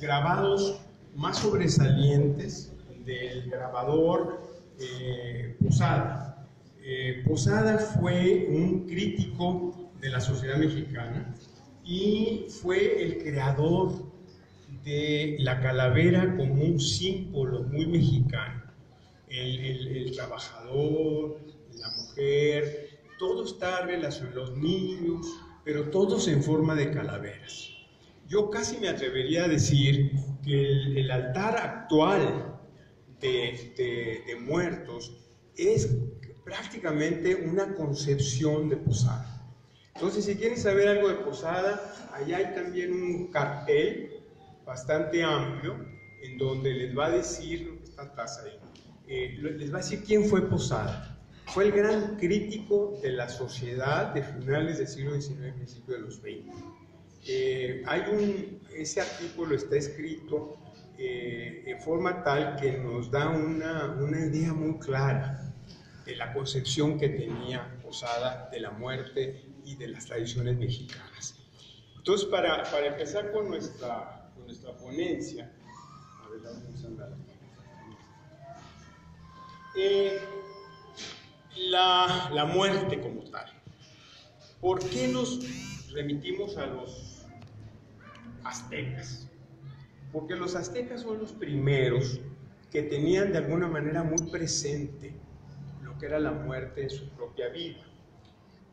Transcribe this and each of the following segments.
grabados más sobresalientes del grabador eh, Posada. Eh, Posada fue un crítico de la sociedad mexicana y fue el creador de la calavera como un símbolo muy mexicano. El, trabajador, la mujer, todo está relacionado, los niños, pero todos en forma de calaveras. Yo casi me atrevería a decir que el, altar actual de, de muertos es prácticamente una concepción de posada. Entonces, si quieren saber algo de Posada, allá hay también un cartel bastante amplio en donde les va a decir, esta taza ahí, eh, les va a decir quién fue Posada. Fue el gran crítico de la sociedad de finales del siglo XIX y principios de los XX. Eh, hay un, ese artículo está escrito eh, en forma tal que nos da una, una idea muy clara de la concepción que tenía Posada de la muerte y de las tradiciones mexicanas. Entonces, para, para empezar con nuestra, con nuestra ponencia, a ver, vamos a andar. Eh, la, la muerte como tal. ¿Por qué nos remitimos a los aztecas? Porque los aztecas son los primeros que tenían de alguna manera muy presente lo que era la muerte en su propia vida.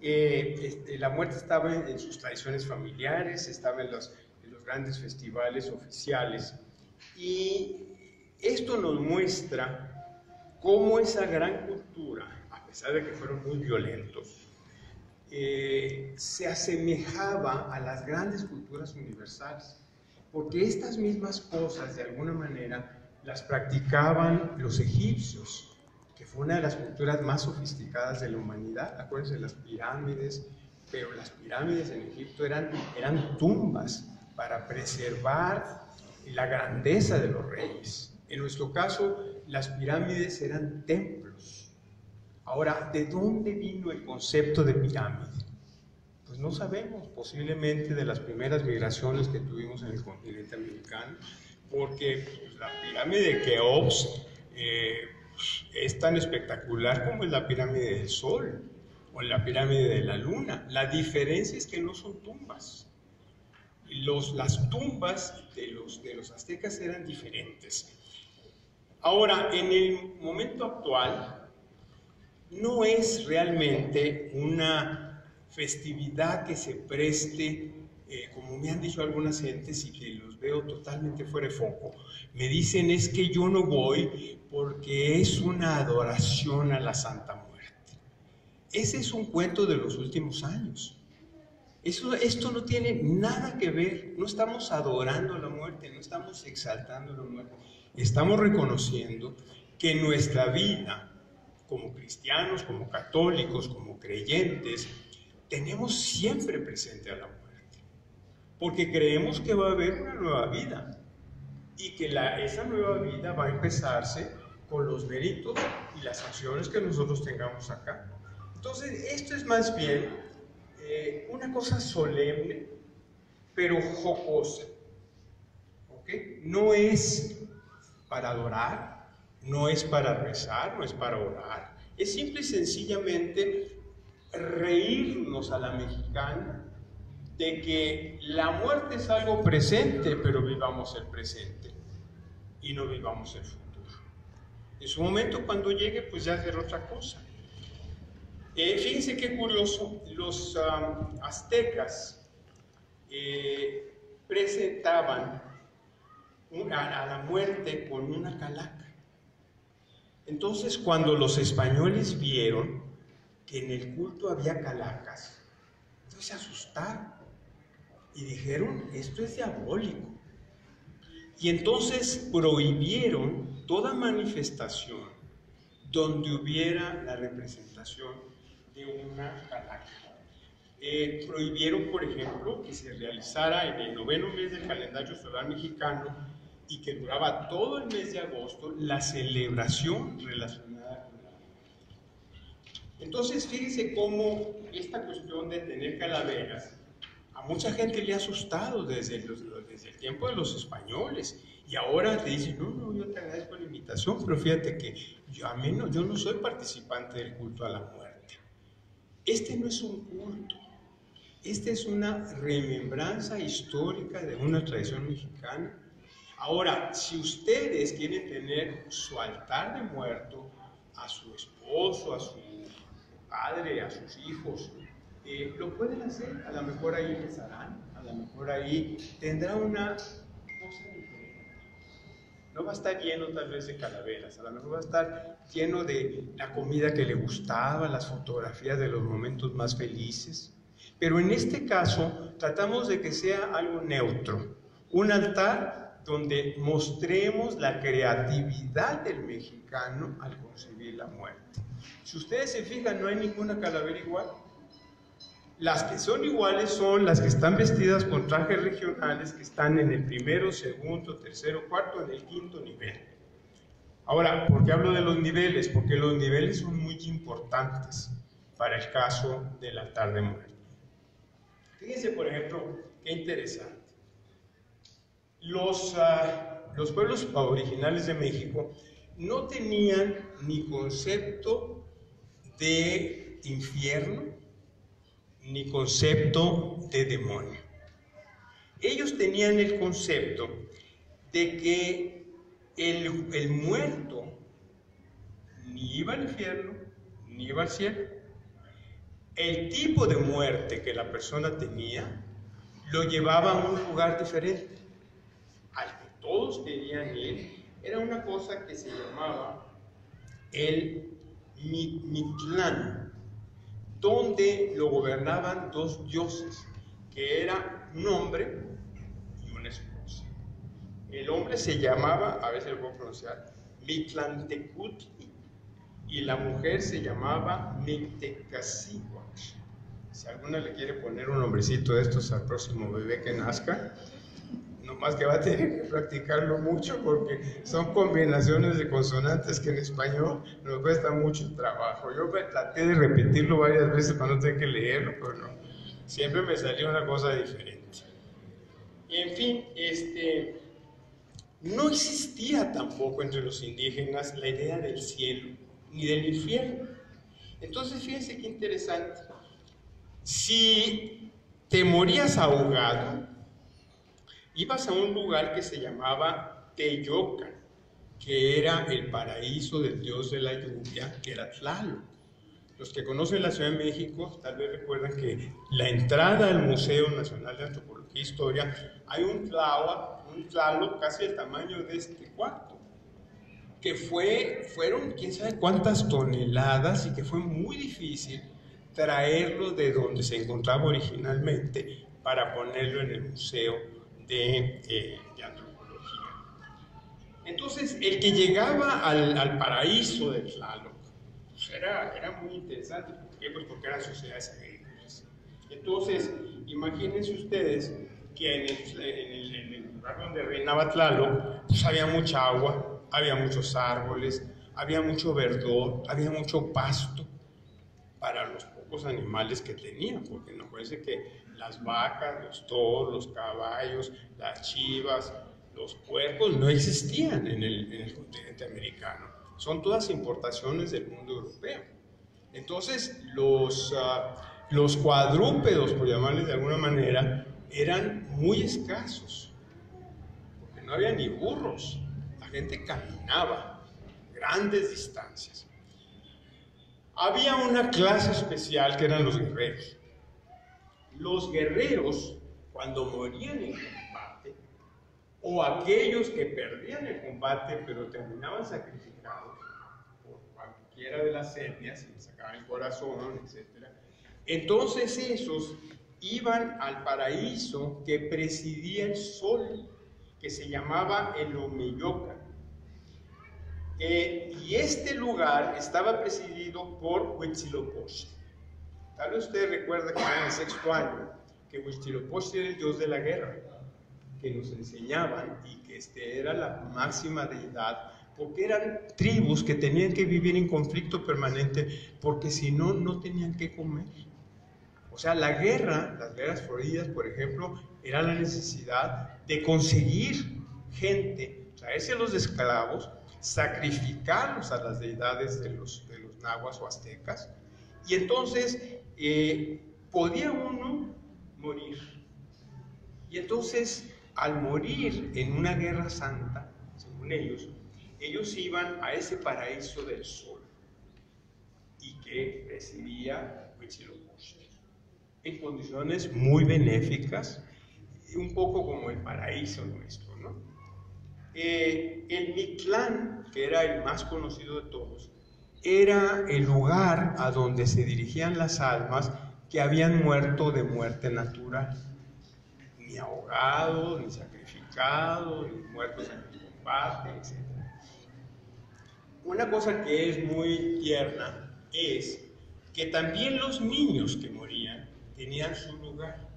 Eh, este, la muerte estaba en, sus tradiciones familiares, estaba en los, los grandes festivales oficiales. Y esto nos muestra cómo esa gran cultura, a pesar de que fueron muy violentos, eh, se asemejaba a las grandes culturas universales, porque estas mismas cosas, de alguna manera, las practicaban los egipcios, que fue una de las culturas más sofisticadas de la humanidad. Acuérdense de las pirámides, pero las pirámides en Egipto eran, eran tumbas para preservar la grandeza de los reyes. En nuestro caso, las pirámides eran templos. Ahora, ¿de dónde vino el concepto de pirámide? Pues no sabemos, posiblemente de las primeras migraciones que tuvimos en el continente americano, porque pues, la pirámide de Keops eh, es tan espectacular como es la pirámide del Sol o la pirámide de la Luna. La diferencia es que no son tumbas. Las tumbas de los, de los aztecas eran diferentes. Ahora, en el momento actual, no es realmente una festividad que se preste, eh, como me han dicho algunas gentes y que los veo totalmente fuera de foco, me dicen es que yo no voy porque es una adoración a la Santa Muerte. Ese es un cuento de los últimos años. Eso, esto no tiene nada que ver, no estamos adorando la muerte, no estamos exaltando la muerte, estamos reconociendo que nuestra vida, como cristianos, como católicos, como creyentes, tenemos siempre presente a la muerte, porque creemos que va a haber una nueva vida y que la, esa nueva vida va a empezarse con los méritos y las acciones que nosotros tengamos acá. Entonces, esto es más bien eh, una cosa solemne, pero jocosa. ¿Ok? No es para adorar, no es para rezar, no es para orar. Es simple y sencillamente reírnos a la mexicana de que la muerte es algo presente, pero vivamos el presente y no vivamos el futuro. En su momento, cuando llegue, pues ya hacer otra cosa. Eh, fíjense qué curioso, los aztecas eh, presentaban a la muerte con una calaca. Entonces, cuando los españoles vieron que en el culto había calacas, entonces se asustaron y dijeron, esto es diabólico. Y entonces prohibieron toda manifestación donde hubiera la representación de una calaca. Eh, prohibieron, por ejemplo, que se realizara en el noveno mes del calendario solar mexicano y que duraba todo el mes de agosto la celebración relacionada con la Entonces, fíjense cómo esta cuestión de tener calaveras, a mucha gente le ha asustado desde, desde el tiempo de los españoles. Y ahora te dicen, no, no, yo te agradezco la invitación, pero fíjate que yo, a mí no, yo no soy participante del culto a la muerte. Este no es un culto, esta es una remembranza histórica de una tradición mexicana. Ahora, si ustedes quieren tener su altar de muerto a su esposo, a su padre, a sus hijos, eh, lo pueden hacer. A lo mejor ahí rezarán, a lo mejor ahí tendrá una no va a estar lleno tal vez de calaveras, a lo mejor va a estar lleno de la comida que le gustaba, las fotografías de los momentos más felices. Pero en este caso tratamos de que sea algo neutro, un altar donde mostremos la creatividad del mexicano al concebir la muerte. Si ustedes se fijan, no hay ninguna calavera igual. Las que son iguales son las que están vestidas con trajes regionales que están en el primero, segundo, tercero, cuarto, en el quinto nivel. Ahora, ¿por qué hablo de los niveles? Porque los niveles son muy importantes para el caso del altar de muerte. Fíjense, por ejemplo, qué interesante. Los, ah, los pueblos originales de México no tenían ni concepto de infierno, ni concepto de demonio. Ellos tenían el concepto de que el, muerto ni iba al infierno, ni iba al cielo. El tipo de muerte que la persona tenía lo llevaba a un lugar diferente, todos querían ir. Era una cosa que se llamaba el Mitlán donde lo gobernaban dos dioses, que era un hombre y una esposa. El hombre se llamaba, a si lo puedo pronunciar, Mictlantecutli, y la mujer se llamaba Mictecacihuac. Si alguna le quiere poner un nombrecito de estos al próximo bebé que nazca, más que va a tener que practicarlo mucho porque son combinaciones de consonantes que en español nos cuesta mucho trabajo. Yo me traté de repetirlo varias veces para no tener que leerlo, pero no. Siempre me salió una cosa diferente. En fin, este, no existía tampoco entre los indígenas la idea del cielo ni del infierno. Entonces, fíjense qué interesante. Si te morías ahogado, ibas a un lugar que se llamaba Teyoca, que era el paraíso del dios de la lluvia, que era Tlaloc. Los que conocen la Ciudad de México tal vez recuerdan que la entrada al Museo Nacional de Antropología e Historia hay un Tlaloc, un Tlaloc casi el tamaño de este cuarto, que fue, fueron quién sabe cuántas toneladas y que fue muy difícil traerlo de donde se encontraba originalmente para ponerlo en el museo eh, de, antropología. Entonces, el que llegaba al, paraíso de Tlaloc pues era, era, muy interesante. ¿Por qué? Pues porque eran sociedades agrícolas. Entonces, imagínense ustedes que en el, lugar donde reinaba Tlaloc, pues había mucha agua, había muchos árboles, había mucho verdor, había mucho pasto para los pocos animales que tenían, porque no parece que las vacas, los toros, los caballos, las chivas, los puercos no existían en el, continente americano. Son todas importaciones del mundo europeo. Entonces, los, ah, los cuadrúpedos, por llamarles de alguna manera, eran muy escasos, porque no había ni burros. La gente caminaba grandes distancias. Había una clase especial que eran los guerreros los guerreros, cuando morían en combate, o aquellos que perdían el combate pero terminaban sacrificados por cualquiera de las etnias, y sacaban el corazón, etc. Entonces esos iban al paraíso que presidía el sol, que se llamaba el Omeyoca. Eh, y este lugar estaba presidido por Huitzilopochtli. Tal vez usted recuerda que en el sexto año que Huitzilopochtli era el dios de la guerra, que nos enseñaban y que este era la máxima deidad, porque eran tribus que tenían que vivir en conflicto permanente, porque si no, no tenían que comer. O sea, la guerra, las guerras floridas, por ejemplo, era la necesidad de conseguir gente, traerse los esclavos, sacrificarlos a las deidades de los, de los nahuas o aztecas, y entonces eh, podía uno morir. Y entonces, al morir en una guerra santa, según ellos, ellos iban a ese paraíso del sol y que recibía Huitzilopochtli en condiciones muy benéficas, un poco como el paraíso nuestro. Eh, el Mictlán, que era el más conocido de todos, era el lugar a donde se dirigían las almas que habían muerto de muerte natural, ni ahogados, ni sacrificados, ni muertos en el combate, etc. Una cosa que es muy tierna es que también los niños que morían tenían su lugar.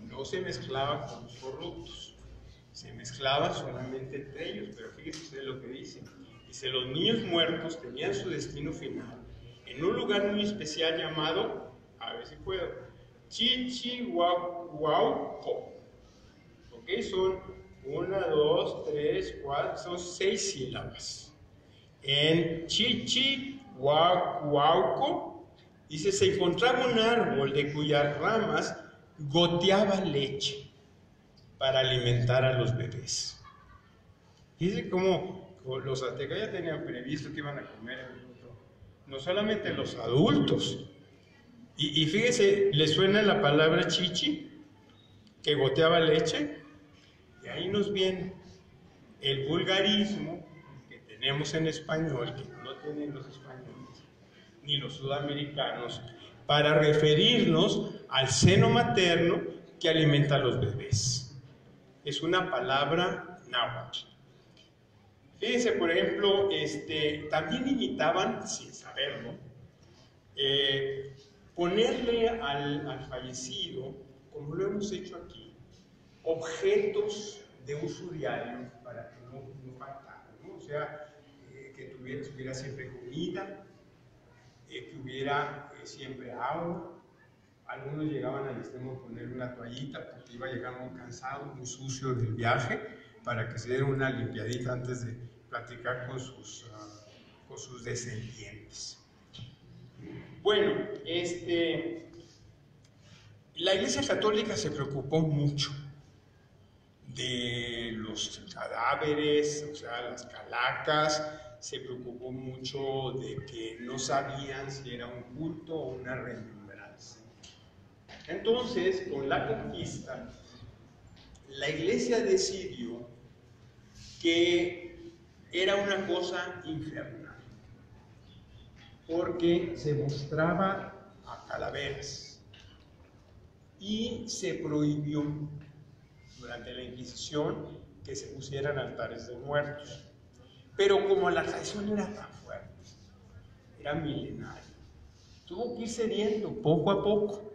No se mezclaba con los corruptos, se mezclaba solamente entre ellos, pero fíjense ustedes lo que dice. Dice, los niños muertos tenían su destino final en un lugar muy especial llamado, a ver si puedo, Chichihuahuauco. ¿Ok? Son una, dos, tres, cuatro, son seis sílabas. En Chichihuahuauco, dice, se encontraba un árbol de cuyas ramas goteaba leche para alimentar a los bebés. Dice cómo los aztecas ya tenían previsto que iban a comer. No solamente los adultos. Y, y fíjese, ¿le suena la palabra chichi? Que goteaba leche. Y ahí nos viene el vulgarismo que tenemos en español, que no tienen los españoles, ni los sudamericanos, para referirnos al seno materno que alimenta a los bebés. Es una palabra náhuatl. Fíjense, por ejemplo, este, también imitaban, sin saberlo, eh, ponerle al, fallecido, como lo hemos hecho aquí, objetos de uso diario para que no, no faltara, ¿no? O sea, eh, que tuviera, siempre comida, eh, que hubiera siempre agua. Algunos llegaban al extremo a poner una toallita porque iba a llegar muy cansado, muy sucio del viaje, para que se diera una limpiadita antes de, platicar con sus, ah, con sus descendientes. Bueno, este, la Iglesia Católica se preocupó mucho de los cadáveres, o sea, las calacas, se preocupó mucho de que no sabían si era un culto o una remembranza. Entonces, con la conquista, la iglesia decidió que era una cosa infernal, porque se mostraba a calaveras y se prohibió durante la Inquisición que se pusieran altares de muertos. Pero como la tradición era tan fuerte, era milenaria, tuvo que ir cediendo poco a poco.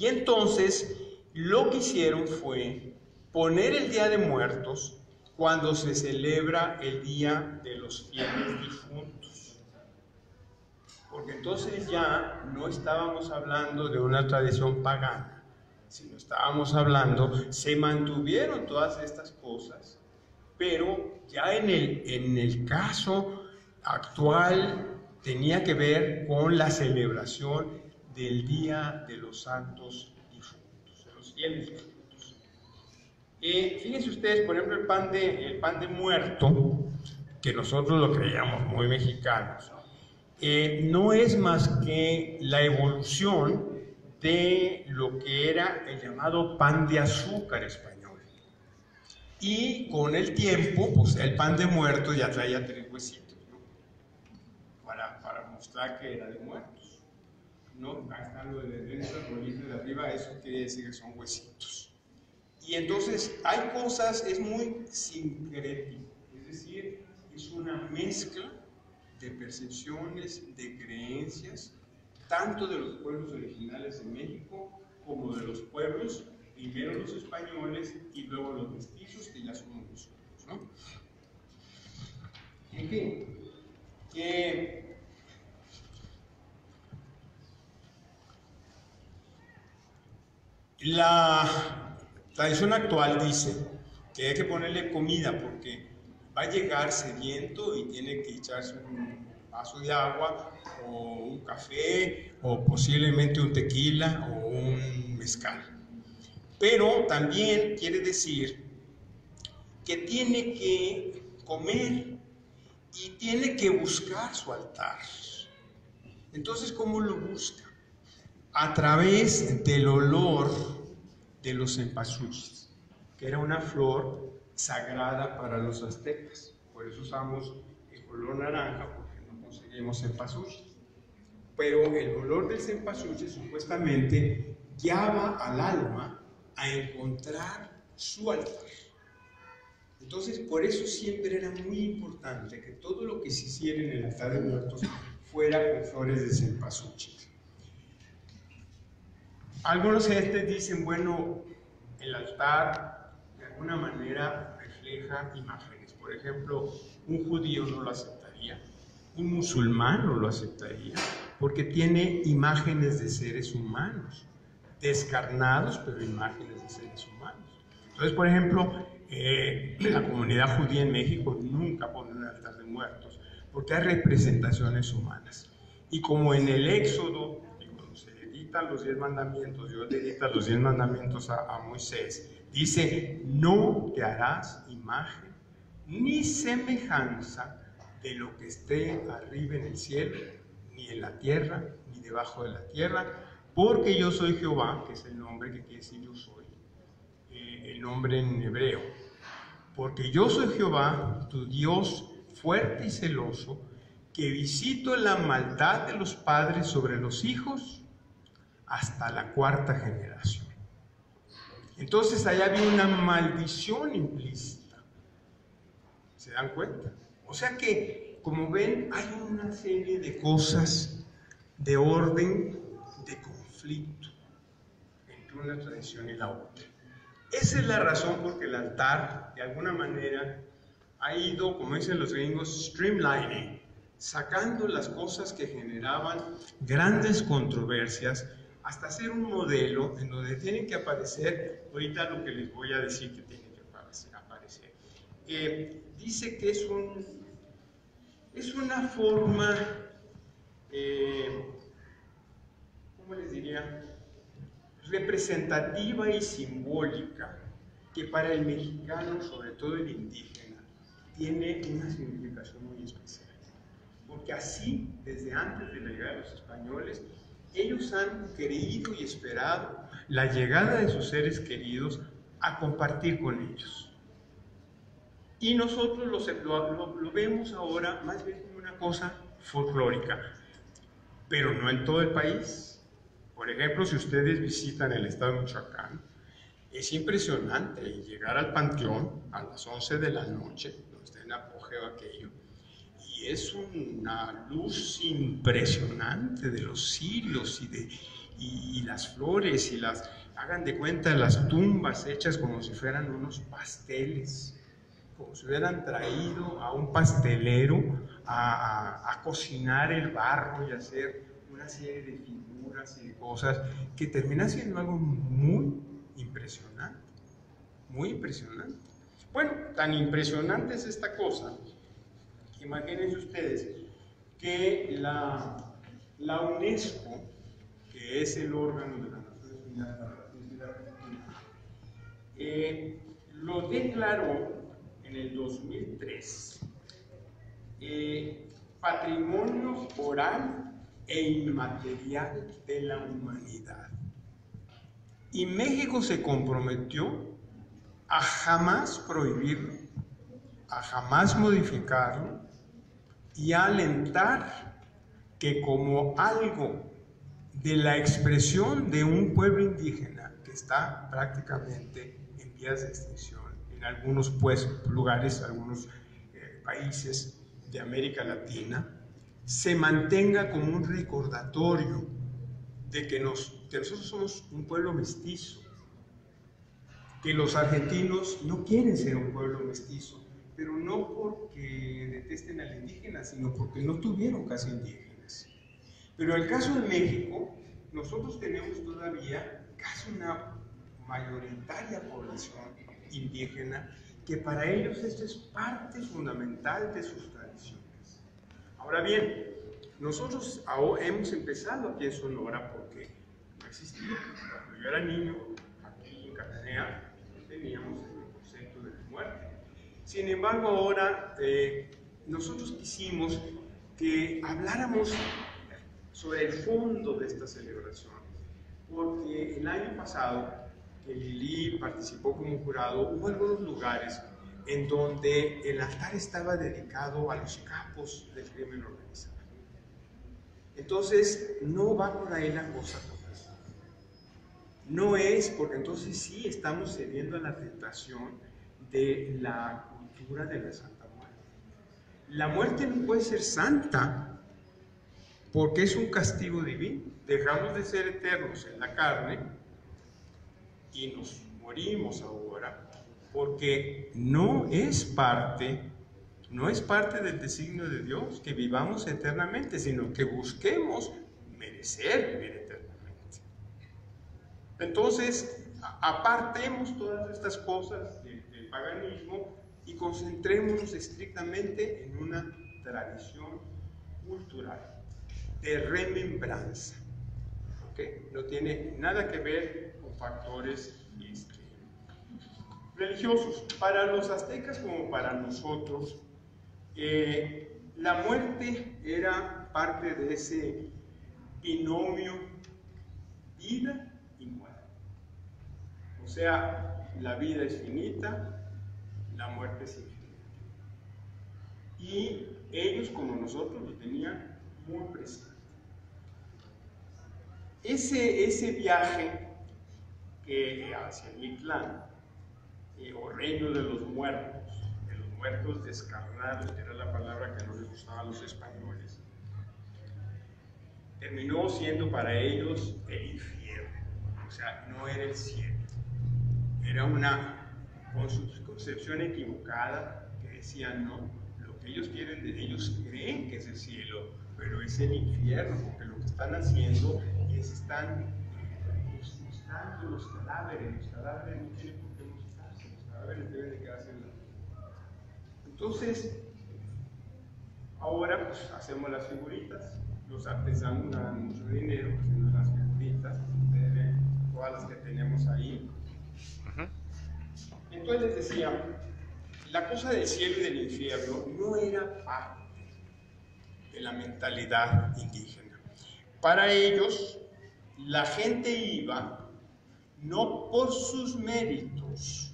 Y entonces lo que hicieron fue poner el Día de Muertos cuando se celebra el Día de los Fieles Difuntos. Porque entonces ya no estábamos hablando de una tradición pagana, sino estábamos hablando, se mantuvieron todas estas cosas, pero ya en el, en el caso actual tenía que ver con la celebración del Día de los Santos Difuntos, de los fieles difuntos. Eh, fíjense ustedes, por ejemplo, el pan, de, el pan de muerto, que nosotros lo creíamos muy mexicanos, eh, no es más que la evolución de lo que era el llamado pan de azúcar español. Y con el tiempo, pues el pan de muerto ya traía tres huesitos. Para, para mostrar que era de muertos. ¿No? Acá está lo de dentro, el de arriba, eso quiere decir que son huesitos. Y entonces hay cosas, es muy sincrético, es decir, es una mezcla de percepciones, de creencias, tanto de los pueblos originales de México como de los pueblos, primero los españoles y luego los mestizos, que ya somos nosotros. ¿no? En fin, que La tradición actual dice que hay que ponerle comida porque va a llegar sediento y tiene que echarse un vaso de agua o un café o posiblemente un tequila o un mezcal. Pero también quiere decir que tiene que comer y tiene que buscar su altar. Entonces, ¿cómo lo busca? A través del olor de los cempasúchiles, que era una flor sagrada para los aztecas. Por eso usamos el color naranja, porque no conseguimos cempasúchil. Pero el olor del cempasúchil supuestamente llama al alma a encontrar su altar. Entonces, por eso siempre era muy importante que todo lo que se hiciera en el altar de muertos fuera con flores de cempasúchil. Algunos gente dicen, bueno, el altar de alguna manera refleja imágenes. Por ejemplo, un judío no lo aceptaría, un musulmán no lo aceptaría, porque tiene imágenes de seres humanos, descarnados, pero imágenes de seres humanos. Entonces, por ejemplo, eh, la comunidad judía en México nunca pone un altar de muertos, porque hay representaciones humanas. Y como en el Éxodo, editan los diez mandamientos, Dios le edita los diez mandamientos a, a Moisés, dice, no te harás imagen ni semejanza de lo que esté arriba en el cielo, ni en la tierra, ni debajo de la tierra, porque yo soy Jehová, que es el nombre que quiere decir yo soy, eh, el nombre en hebreo. Porque yo soy Jehová, tu Dios fuerte y celoso, que visito la maldad de los padres sobre los hijos hasta la cuarta generación. Entonces allá había una maldición implícita. ¿Se dan cuenta? O sea que, como ven, hay una serie de cosas de orden, de conflicto entre una tradición y la otra. Esa es la razón por que el altar, de alguna manera, ha ido, como dicen los gringos, streamlining, sacando las cosas que generaban grandes controversias hasta hacer un modelo en donde tienen que aparecer, ahorita lo que les voy a decir que tiene que aparecer. Eh, dice que es, un, es una forma, eh, ¿cómo les diría? Representativa y simbólica que para el mexicano, sobre todo el indígena, tiene una significación muy especial. Porque así, desde antes de la llegada de los españoles, ellos han querido y esperado la llegada de sus seres queridos a compartir con ellos. Y nosotros lo, lo, vemos ahora más bien como una cosa folclórica, pero no en todo el país. Por ejemplo, si ustedes visitan el estado de Michoacán, es impresionante llegar al panteón a las 11 de la noche, donde está en apogeo aquello, es una luz impresionante de los cirios y, de, y, las flores y las, hagan de cuenta, las tumbas hechas como si fueran unos pasteles, como si hubieran traído a un pastelero a, a, cocinar el barro y hacer una serie de figuras y de cosas que termina siendo algo muy impresionante, muy impresionante. Bueno, tan impresionante es esta cosa Imagínense ustedes que la, la UNESCO, que es el órgano de la Naciones Unidas para la eh, lo declaró en el 2003 eh, patrimonio oral e inmaterial de la humanidad. Y México se comprometió a jamás prohibirlo, a jamás modificarlo y alentar que como algo de la expresión de un pueblo indígena que está prácticamente en vías de extinción en algunos pues, lugares, algunos eh, países de América Latina, se mantenga como un recordatorio de que, nos, que nosotros somos un pueblo mestizo, que los argentinos no quieren ser un pueblo mestizo, pero no porque detesten al indígena, sino porque no tuvieron casi indígenas. Pero en el caso de México, nosotros tenemos todavía casi una mayoritaria población indígena que para ellos esto es parte fundamental de sus tradiciones. Ahora bien, nosotros hemos empezado aquí en Sonora porque no existía. Cuando yo era niño, aquí en Catanea, teníamos el concepto de la muerte. Sin embargo, ahora eh, nosotros quisimos que habláramos sobre el fondo de esta celebración, porque el año pasado que Lili participó como jurado, hubo algunos lugares en donde el altar estaba dedicado a los capos del crimen organizado. Entonces, no va por ahí la cosa No es, porque entonces sí estamos cediendo a la tentación de la de la Santa Muerte. La muerte no puede ser santa porque es un castigo divino. Dejamos de ser eternos en la carne y nos morimos ahora porque no es parte, no es parte del designio de Dios que vivamos eternamente, sino que busquemos merecer vivir eternamente. Entonces, apartemos todas estas cosas del, paganismo y concentrémonos estrictamente en una tradición cultural de remembranza. No tiene nada que ver con factores este, religiosos. Para los aztecas como para nosotros, eh, la muerte era parte de ese binomio vida y muerte. O sea, la vida es finita, la muerte infinita. Y ellos, como nosotros, lo tenían muy presente. Ese, ese viaje que hacia el Mictlán, eh, o reino de los muertos, de los muertos descarnados, era la palabra que no les gustaba a los españoles, terminó siendo para ellos el infierno, o sea, no era el cielo, era una concepción equivocada que decían, no, lo que ellos quieren, ellos creen que es el cielo, pero es el infierno, porque lo que están haciendo es están buscando los cadáveres, los cadáveres no tienen por qué buscarse, los cadáveres deben de quedarse en la Entonces, ahora pues hacemos las figuritas, los artesanos ganan mucho dinero haciendo las figuritas, todas las que tenemos ahí. Entonces les decía, la cosa del cielo y del infierno no era parte de la mentalidad indígena. Para ellos, la gente iba no por sus méritos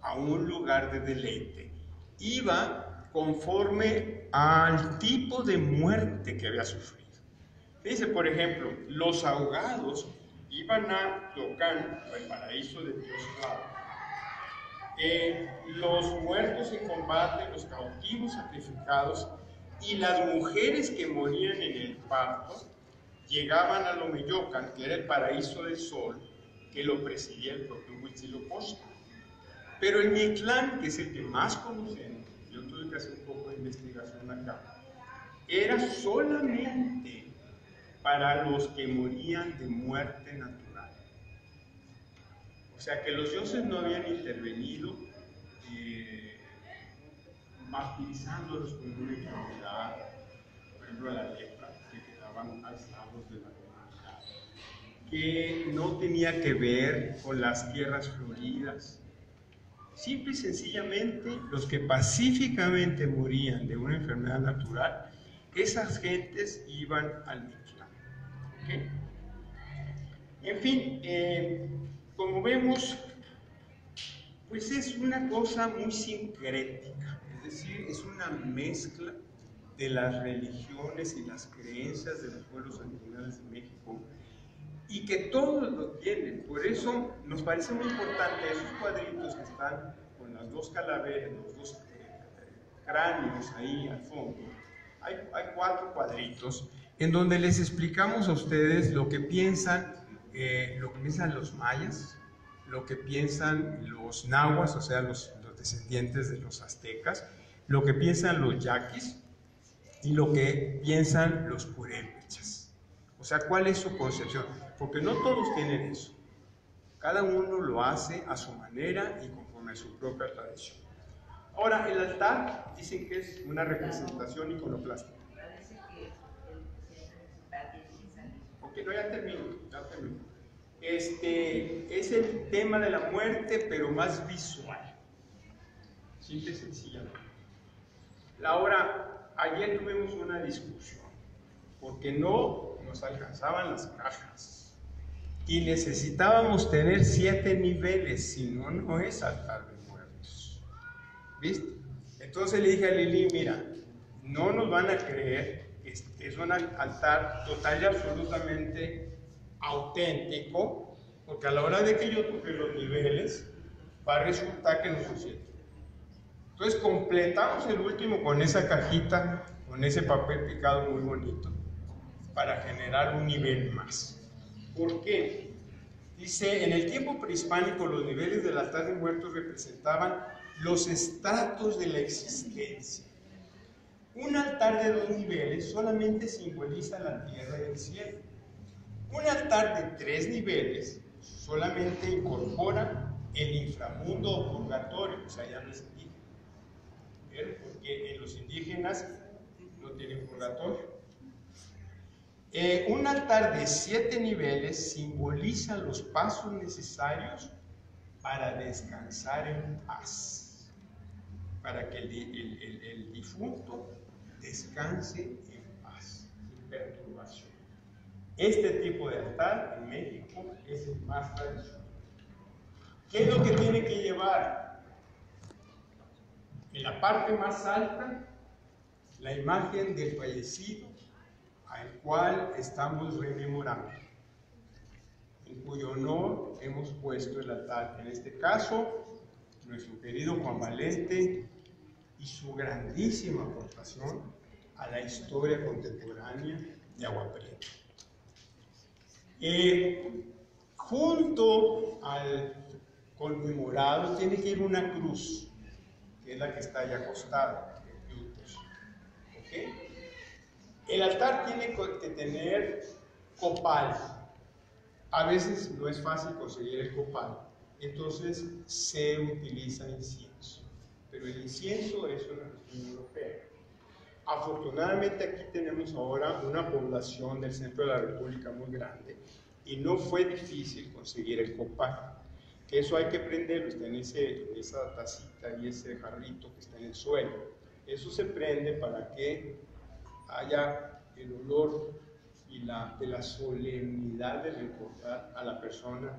a un lugar de deleite, iba conforme al tipo de muerte que había sufrido. Dice, por ejemplo, los ahogados iban a tocar el paraíso de Dios eh, los muertos en combate, los cautivos sacrificados y las mujeres que morían en el parto llegaban a Lomeyocan, que era el paraíso del sol, que lo presidía el propio Huitzilopochtli. Pero el Mictlán, que es el que más conocemos, yo tuve que hacer un poco de investigación acá, era solamente para los que morían de muerte natural. O sea que los dioses no habían intervenido eh, martirizándolos con una enfermedad, por ejemplo la lepra, que quedaban aislados de la comunidad, que no tenía que ver con las tierras floridas. Simple y sencillamente, los que pacíficamente morían de una enfermedad natural, esas gentes iban al Mictlán. En fin, eh, como vemos, pues es una cosa muy sincrética, es decir, es una mezcla de las religiones y las creencias de los pueblos originales de México y que todos lo tienen. Por eso nos parece muy importante esos cuadritos que están con las dos calaveras, los dos eh, cráneos ahí al fondo. Hay, hay, cuatro cuadritos en donde les explicamos a ustedes lo que piensan, eh, lo que piensan los mayas, lo que piensan los nahuas, o sea, los, los descendientes de los aztecas, lo que piensan los yaquis y lo que piensan los purépechas. O sea, ¿cuál es su concepción? Porque no todos tienen eso. Cada uno lo hace a su manera y conforme a su propia tradición. Ahora, el altar dicen que es una representación iconoclástica. Ok, no, ya termino, ya termino. Este, es el tema de la muerte, pero más visual. Simple y sencillamente. Ahora, ayer tuvimos una discusión, porque no nos alcanzaban las cajas. Y necesitábamos tener siete niveles, si no, no es altar de muertos. ¿Viste? Entonces le dije a Lili, mira, no nos van a creer, es, es un altar total y absolutamente auténtico, porque a la hora de que yo toque los niveles, va a resultar que no siete. Entonces completamos el último con esa cajita, con ese papel picado muy bonito, para generar un nivel más. ¿Por qué? Dice, en el tiempo prehispánico los niveles del altar de muertos representaban los estratos de la existencia. Un altar de dos niveles solamente simboliza la tierra y el cielo. Un altar de tres niveles solamente incorpora el inframundo o purgatorio, o sea, ya no es porque en los indígenas no tienen purgatorio. Eh, un altar de siete niveles simboliza los pasos necesarios para descansar en paz, para que el, difunto descanse en paz, sin. Este tipo de altar en México es el más tradicional. ¿Qué es lo que tiene que llevar? En la parte más alta, la imagen del fallecido al cual estamos rememorando, en cuyo honor hemos puesto el altar. En este caso, nuestro querido Juan Valente y su grandísima aportación a la historia contemporánea de Agua. Junto al conmemorado tiene que ir una cruz que es la que está ahí acostada, El altar tiene que tener copal. A veces no es fácil conseguir el copal, entonces se utiliza incienso. Pero el incienso es una región europea. Afortunadamente aquí tenemos ahora una población del centro de la República muy grande y no fue difícil conseguir el copal que eso hay que prenderlo, está en, ese, esa tacita y ese jarrito que está en el suelo. Eso se prende para que haya el olor y la, de la solemnidad de recordar a la persona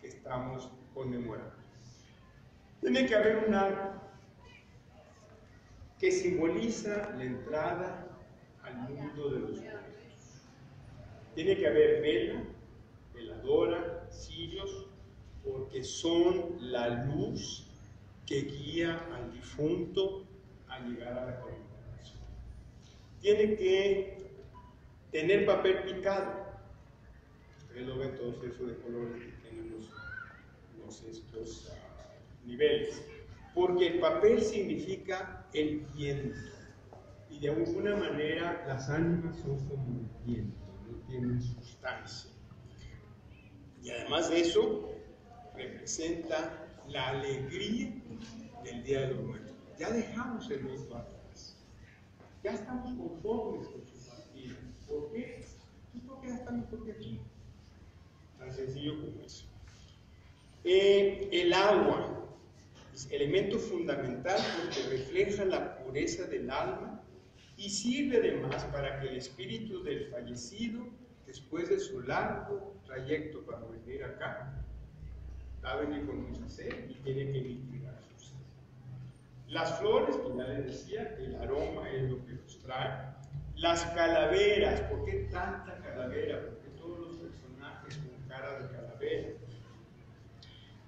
que estamos conmemorando. Tiene que haber un que simboliza la entrada al mundo de los muertos. Tiene que haber vela, veladora, cirios porque son la luz que guía al difunto a llegar a la contemplación. Tiene que tener papel picado. Ustedes lo ven todos eso de colores que tienen estos ah, niveles. Porque el papel significa el viento. Y de alguna manera las ánimas son como el viento, no tienen sustancia. Y además de eso, representa la alegría del Día de los Muertos. Ya dejamos el mundo atrás. Ya estamos conformes con su partida. ¿Por qué? Pues porque ya estamos porque aquí. Tan sencillo como eso. Eh, el agua elemento fundamental porque refleja la pureza del alma y sirve además para que el espíritu del fallecido, después de su largo trayecto para venir acá, va a venir con mucha sed y tiene que mitigar su sed. Las flores, que ya les decía, el aroma es lo que los trae. Las calaveras, ¿por qué tanta calavera? Porque todos los personajes con cara de calavera.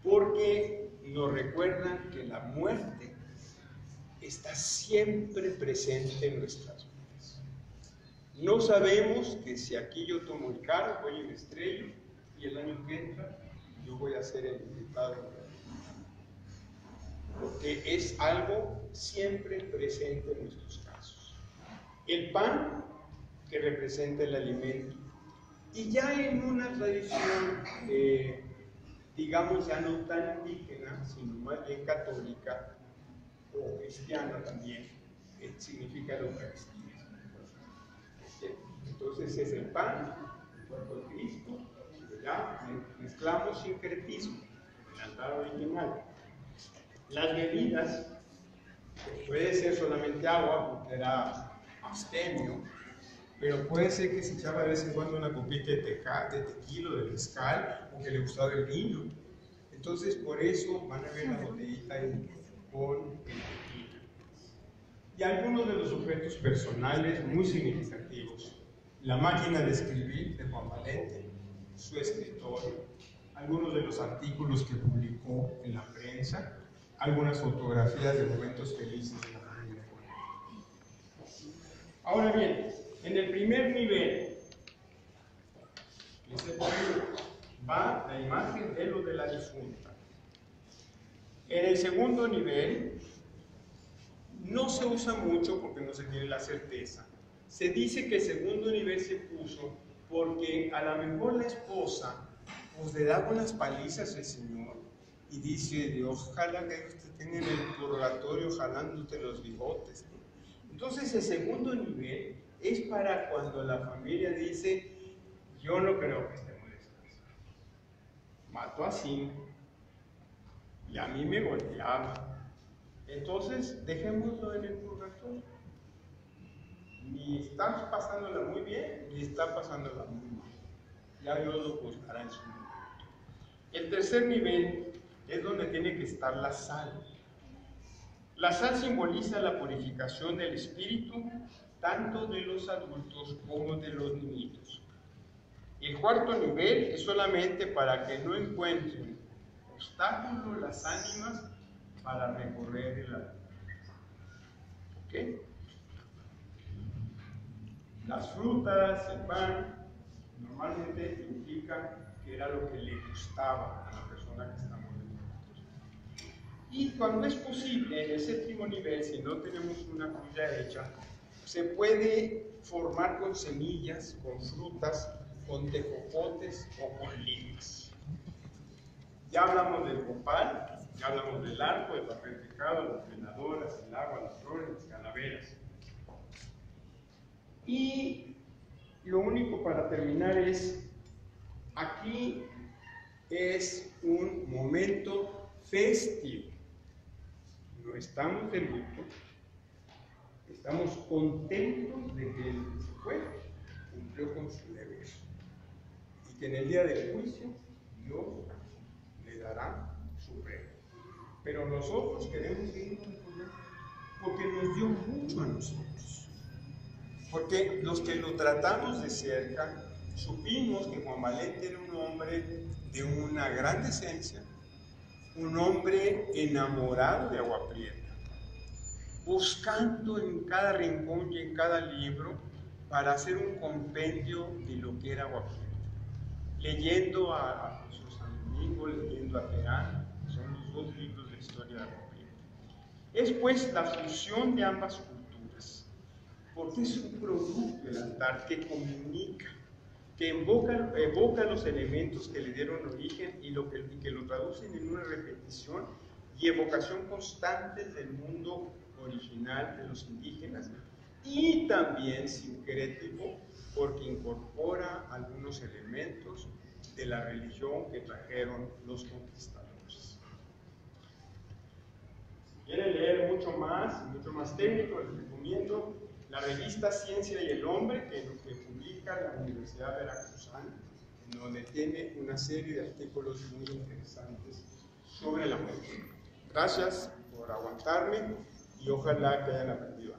Porque nos recuerdan que la muerte está siempre presente en nuestras vidas. No sabemos que si aquí yo tomo el carro, voy en estrello y el año que entra yo voy a ser el invitado. Porque es algo siempre presente en nuestros casos. El pan, que representa el alimento. Y ya en una tradición digamos ya no tan indígena, sino más bien católica o cristiana también, que significa la Eucaristía. Entonces es el pan, el cuerpo de Cristo, ya mezclamos sincretismo, el altar original. Las bebidas, puede ser solamente agua, porque era abstemio, pero puede ser que se echaba de vez en cuando una copita de, teca, de tequila, de mezcal, o que le gustaba el vino. Entonces, por eso van a ver la botellita ahí con el tequila. Y algunos de los objetos personales muy significativos. La máquina de escribir de Juan Valente, su escritorio, algunos de los artículos que publicó en la prensa, algunas fotografías de momentos felices de la familia. Ahora bien, en el primer nivel, va la imagen de lo de la difunta. En el segundo nivel, no se usa mucho porque no se tiene la certeza. Se dice que el segundo nivel se puso porque a lo mejor la esposa pues le daba unas palizas al Señor y dice, ojalá que usted tenga en el purgatorio jalándote los bigotes. Entonces el segundo nivel es para cuando la familia dice, yo no creo que descansados. Mató a cinco y a mí me golpeaba. Entonces dejémoslo en el purgatorio. Ni está pasándola muy bien, ni está pasándola muy mal. Ya Dios lo juzgará en su momento. El tercer nivel es donde tiene que estar la sal. La sal simboliza la purificación del espíritu tanto de los adultos como de los niños. El cuarto nivel es solamente para que no encuentren obstáculos las ánimas para recorrer el altar. ¿Ok? Las frutas, el pan, normalmente indican que era lo que le gustaba a la persona que estamos viendo. Y cuando es posible, en el séptimo nivel, si no tenemos una cruz ya hecha, se puede formar con semillas, con frutas, con tejocotes o con limas. Ya hablamos del copal, ya hablamos del arco, del papel picado, las venadoras, el agua, las flores, las calaveras. Y lo único para terminar es, aquí es un momento festivo. No estamos de luto, Estamos contentos de que el fue cumplió con su deber que en el día del juicio Dios le dará su premio. Pero nosotros queremos irnos porque nos dio mucho a nosotros. Porque los que lo tratamos de cerca, supimos que Juan Valente era un hombre de una gran decencia, un hombre enamorado de Agua Prieta buscando en cada rincón y en cada libro para hacer un compendio de lo que era Guapieta. Leyendo a, Jesús San leyendo a Terán, son los dos libros de historia de Guapieta. Es pues la fusión de ambas culturas, porque es un producto del altar que comunica, que evoca, evoca los elementos que le dieron origen y, lo que, y que lo traducen en una repetición y evocación constante del mundo original de los indígenas y también sincrético porque incorpora algunos elementos de la religión que trajeron los conquistadores. Si quieren leer mucho más, mucho más técnico, les recomiendo la revista Ciencia y el Hombre que, que publica la Universidad Veracruzana, donde tiene una serie de artículos muy interesantes sobre la muerte. Gracias por aguantarme y ojalá que hayan aprendido.